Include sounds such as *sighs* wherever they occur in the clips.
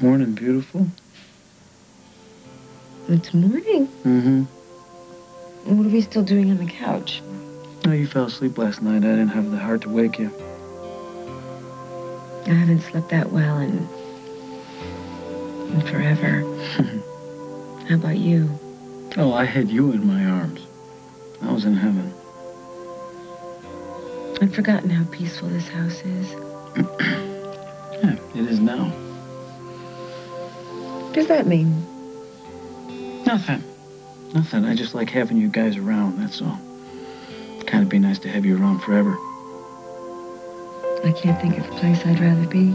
Morning, beautiful. It's morning. Mm-hmm. What are we still doing on the couch? No, you fell asleep last night. I didn't have the heart to wake you. I haven't slept that well in... in forever. *laughs* How about you? Oh, I had you in my arms. I was in heaven. I've forgotten how peaceful this house is. *clears throat* Yeah, it is now. What does that mean? Nothing. Nothing. I just like having you guys around, that's all. Kind of be nice to have you around forever. I can't think of a place I'd rather be.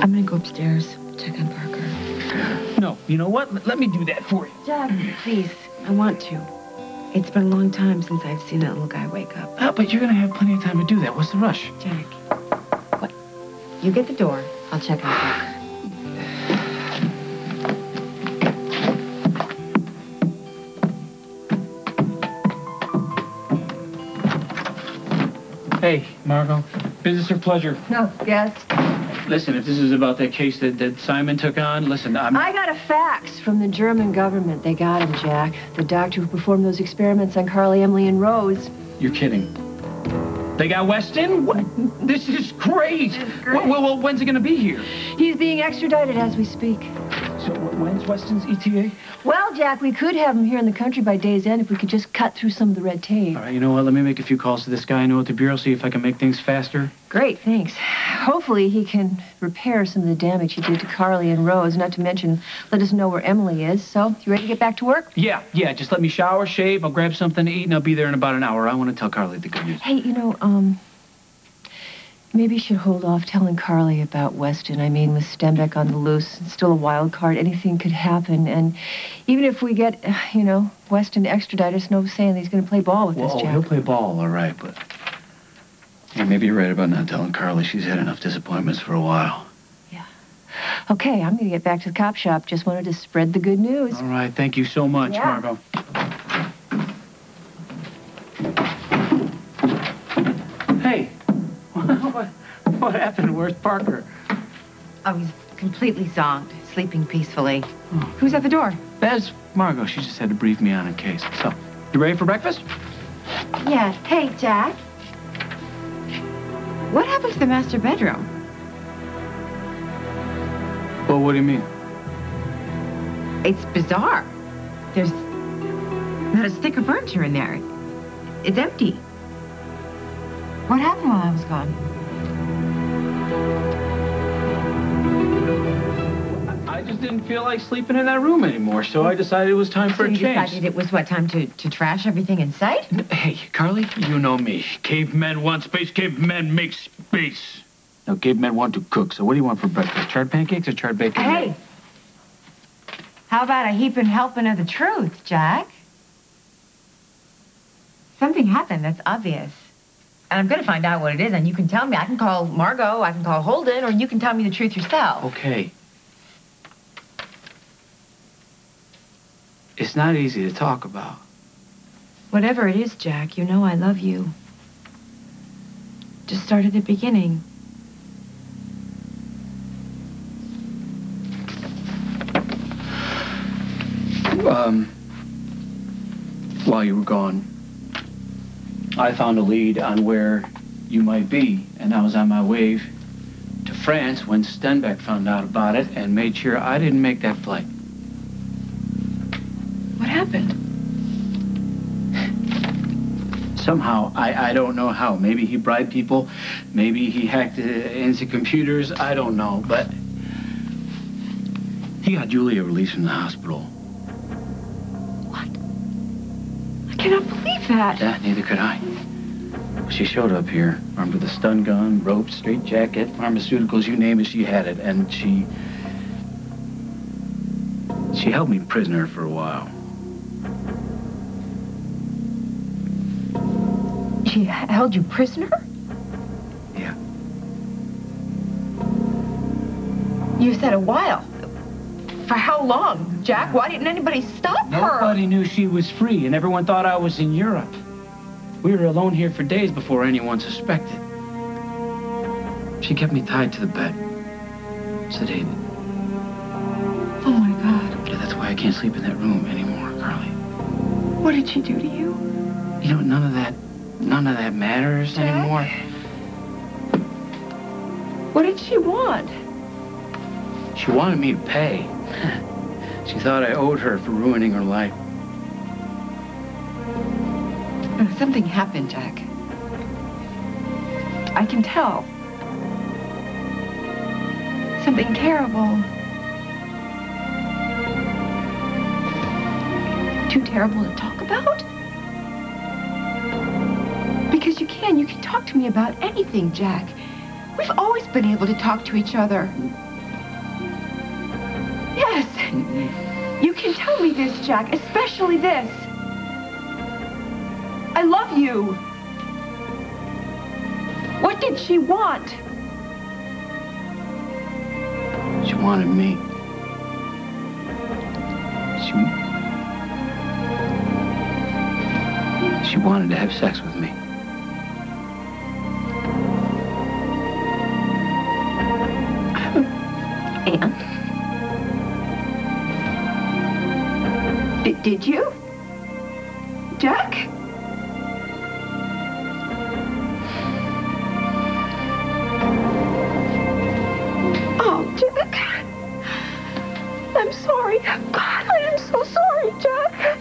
I'm gonna go upstairs, check on Parker. No, you know what? Let- Let me do that for you. Jack, please, I want to. It's been a long time since I've seen that little guy wake up. Oh, but you're gonna have plenty of time to do that. What's the rush? Jack, what? You get the door. I'll check on Parker. Hey, Margo. Business or pleasure? No, yes. Listen, if this is about that case that, that Simon took on, listen, I'm... I got a fax from the German government. They got him, Jack. The doctor who performed those experiments on Carly, Emily, and Rose. You're kidding. They got Weston? What? *laughs* This is great. This is great. Well, well, well, when's he gonna be here? He's being extradited as we speak. So when's Weston's ETA? Well, Jack, we could have him here in the country by day's end if we could just cut through some of the red tape. All right, you know what? Let me make a few calls to this guy I know at the bureau, see if I can make things faster. Great, thanks. Hopefully he can repair some of the damage he did to Carly and Rose, not to mention let us know where Emily is. So, you ready to get back to work? Yeah, yeah. Just let me shower, shave. I'll grab something to eat, and I'll be there in about an hour. I want to tell Carly the good news. Hey, you know, um, maybe you should hold off telling Carly about Weston. I mean, with Stenbeck on the loose, it's still a wild card. Anything could happen. And even if we get, you know, Weston extradited, there's no saying he's going to play ball with Well, us, Jack. he'll play ball, all right, but. Yeah, maybe you're right about not telling Carly. She's had enough disappointments for a while. Yeah. Okay, I'm going to get back to the cop shop. Just wanted to spread the good news. All right, thank you so much, Yeah. Margo. Hey, what, *laughs* what happened? Where's Parker? Oh, he's completely zonked, sleeping peacefully. Oh. Who's at the door? Bez, Margo, she just had to brief me on a case. So, you ready for breakfast? Yeah. Hey, Jack. What happened to the master bedroom? Well, what do you mean? It's bizarre. There's not a stick of furniture in there. It's empty. What happened while I was gone? Just didn't feel like sleeping in that room anymore, so I decided it was time for So a you change. decided it was what time to, to trash everything in sight? Hey, Carly, you know me. Cavemen want space, cavemen make space. Now, cavemen want to cook, so what do you want for breakfast? Charred pancakes or charred bacon? Hey, how about a heaping helping of the truth, Jack? Something happened that's obvious. And I'm going to find out what it is, and you can tell me. I can call Margo, I can call Holden, or you can tell me the truth yourself. Okay. It's not easy to talk about. Whatever it is, Jack, you know I love you. Just start at the beginning. Um, while you were gone, I found a lead on where you might be, and I was on my way to France when Stenbeck found out about it and made sure I didn't make that flight. Somehow, I, I don't know how. Maybe he bribed people, maybe he hacked uh, into computers, I don't know, but he got Julia released from the hospital. What? I cannot believe that. Yeah, neither could I. She showed up here, armed with a stun gun, rope, straight jacket, pharmaceuticals, you name it, she had it. And she... She held me prisoner for a while. She h- held you prisoner? Yeah. You said a while. for how long, Jack? Why didn't anybody stop her? Nobody knew she was free, and everyone thought I was in Europe. We were alone here for days before anyone suspected. She kept me tied to the bed, sedated. Oh, my God. Yeah, that's why I can't sleep in that room anymore, Carly. What did she do to you? You know, none of that, none of that matters Jack? anymore. What did she want? She wanted me to pay. she thought I owed her for ruining her life. Something happened, Jack. I can tell. Something terrible. Too terrible to talk about? Can. You can talk to me about anything, Jack. We've always been able to talk to each other. Yes. Mm-hmm. You can tell me this, Jack, especially this. I love you. What did she want? She wanted me. She... She wanted to have sex with me. Did, you? Jack? Oh, Jack. I'm sorry. God, I am so sorry, Jack.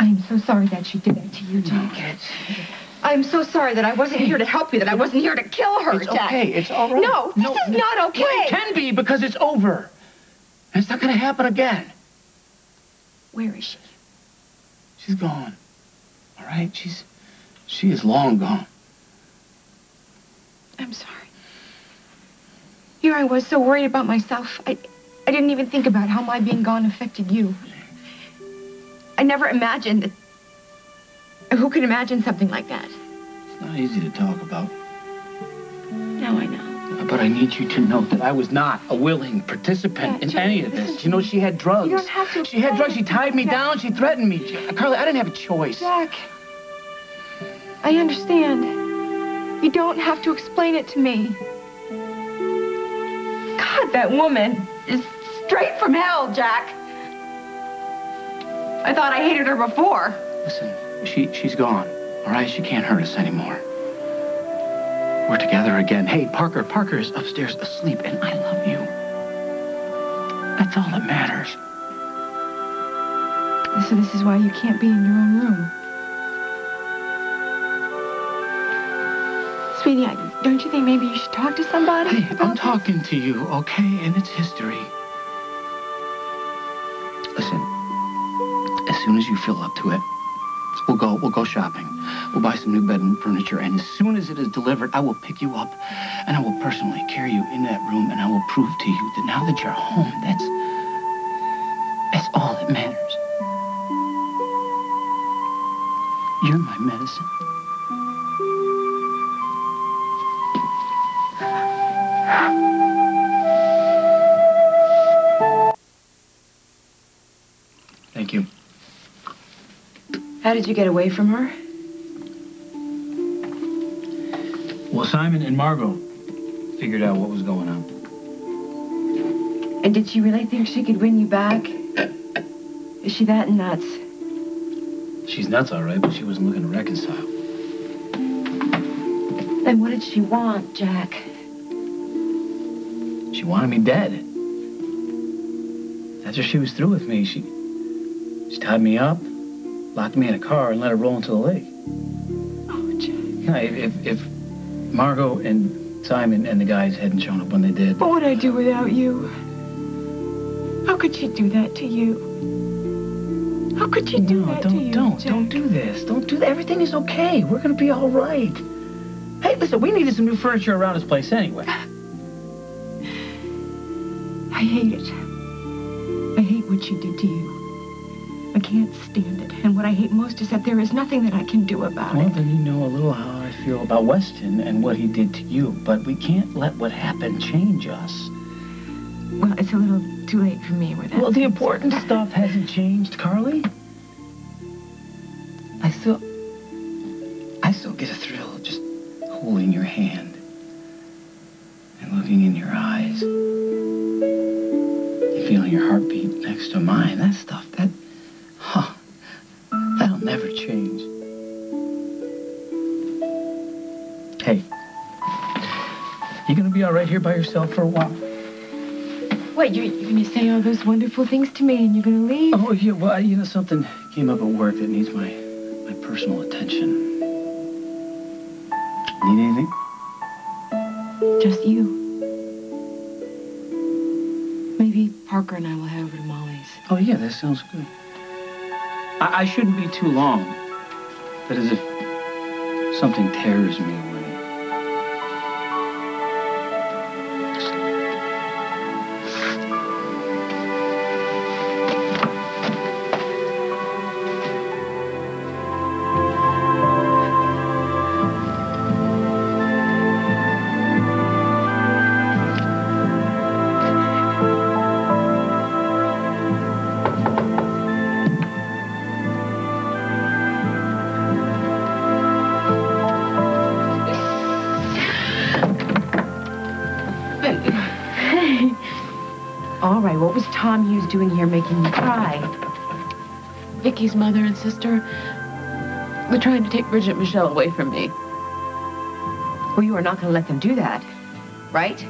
I'm so sorry that she did that to you, Jack. I'm so sorry that I wasn't here to help you, that I wasn't here to kill her, It's Jack. okay. It's all right. No, this is not okay. Well, it can be because it's over. And it's not going to happen again. Where is she? She's gone. All right? She's... She is long gone. I'm sorry. Here I was so worried about myself. I, I didn't even think about how my being gone affected you. I never imagined that... Who can imagine something like that? It's not easy to talk about. Now I know. But I need you to know that I was not a willing participant Yeah, in Jack, any of this. You know, she had drugs. You don't have to She had drugs. She tied me Jack. down. She threatened me. Ja- uh, Carly, I didn't have a choice. Jack, I understand. You don't have to explain it to me. God, that woman is straight from hell, Jack. I thought I hated her before. Listen, she, she's gone. All right? She can't hurt us anymore. We're together again. Hey, Parker, Parker is upstairs asleep, and I love you. That's all that matters. So this is why you can't be in your own room. Sweetie, I, don't you think maybe you should talk to somebody? Hey, I'm talking to you, okay? And it's history. Listen, as soon as you feel up to it, we'll go, we'll go shopping. We'll buy some new bed and furniture, and as soon as it is delivered, I will pick you up, and I will personally carry you in that room, and I will prove to you that now that you're home, that's, that's all that matters. You're my medicine. How did you get away from her? Well, Simon and Margo figured out what was going on. And did she really think she could win you back? Is she that nuts? She's nuts, all right, but she wasn't looking to reconcile. Then what did she want, Jack? She wanted me dead. After she was through with me, she she tied me up, locked me in a car, and let her roll into the lake. Oh, Jack. If, if, if Margo and Simon and the guys hadn't shown up when they did, What would I do without you? How could she do that to you? How could she do no, that don't, to you? don't, Jack? don't do this. Don't do that. Everything is okay. We're gonna be all right. Hey, listen, we needed some new furniture around this place anyway. I hate it. I hate what she did to you. I can't stand it. And what I hate most is that there is nothing that I can do about it. Well, it. then you know a little how I feel about Weston and what he did to you. But we can't let what happened change us. Well, it's a little too late for me with that. Well, the important stuff hasn't changed, Carly. I still... I still get a thrill just holding your hand and looking in your eyes and feeling your heartbeat next to mine. That stuff, Hey. You gonna be all right here by yourself for a while? What, you, you're going to say all those wonderful things to me and you're going to leave? Oh, yeah, well, you know, something came up at work that needs my, my personal attention. Need anything? Just you. Maybe Parker and I will head over to Molly's. Oh, yeah, that sounds good. I, I shouldn't be too long. But as if something tears me what was Tom Hughes doing here making you cry? Vicky's mother and sister were trying to take Bridget Michelle away from me. Well, you are not going to let them do that, right? Yeah,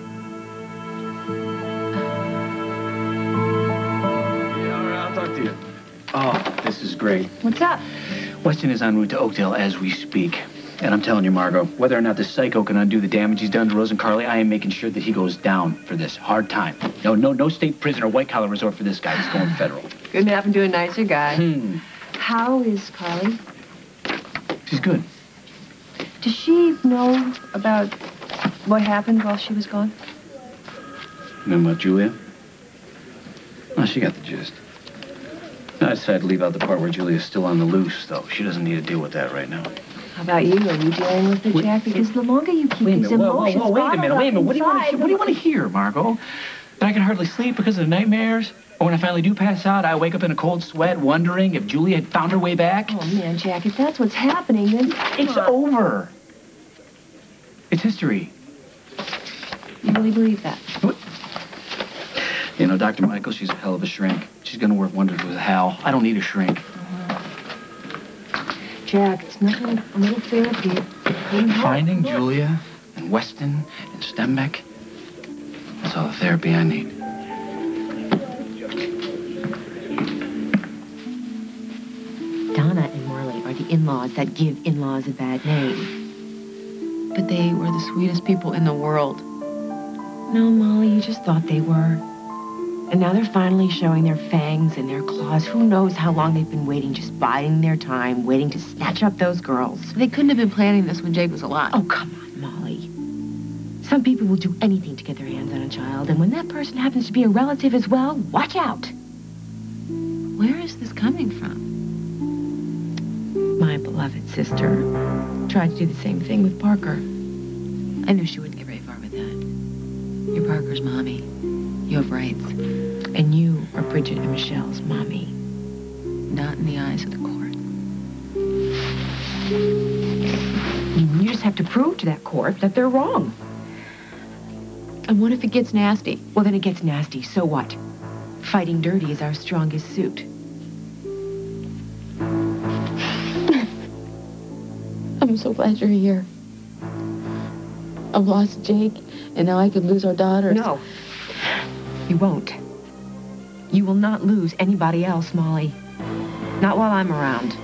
all right, I'll talk to you. Oh, this is great. What's up? Weston is en route to Oakdale as we speak. And I'm telling you, Margo, whether or not this psycho can undo the damage he's done to Rose and Carly, I am making sure that he goes down for this hard time. No, no, no state prison or white collar resort for this guy. He's going federal. *sighs* Couldn't happen to a nicer guy. Hmm. How is Carly? She's good. Does she know about what happened while she was gone? You know about Julia? Oh, she got the gist. I decided to leave out the part where Julia's still on the loose, though. She doesn't need to deal with that right now. How about you? Are you dealing with it, Jack? Because the longer you keep these minute. Whoa, whoa, emotions wait a minute. Wait a minute. What do you want to hear? What do you want to hear, Margo? That I can hardly sleep because of the nightmares? Or when I finally do pass out, I wake up in a cold sweat wondering if Julia had found her way back? Oh, man, Jack, if that's what's happening, then... It's over. It's history. You really believe that? What? You know, Dr. Michael, she's a hell of a shrink. She's gonna work wonders with Hal. I don't need a shrink. Jack, it's nothing, a little therapy. Couldn't help. Finding Julia and Weston and Stenbeck. That's all the therapy I need. Donna and Marley are the in-laws that give in-laws a bad name. But they were the sweetest people in the world. No, Molly, you just thought they were. And now they're finally showing their fangs and their claws. Who knows how long they've been waiting, just biding their time, waiting to snatch up those girls. They couldn't have been planning this when Jake was alive. Oh, come on, Molly. Some people will do anything to get their hands on a child, and when that person happens to be a relative as well, watch out. Where is this coming from? My beloved sister tried to do the same thing with Parker. I knew she wouldn't get very far with that. You're Parker's mommy. You have rights. And you are Bridget and Michelle's mommy. Not in the eyes of the court. You just have to prove to that court that they're wrong. And what if it gets nasty? Well, then it gets nasty. So what? Fighting dirty is our strongest suit. *laughs* I'm so glad you're here. I've lost Jake, and now I could lose our daughters. No. You won't. You will not lose anybody else, Molly. Not while I'm around.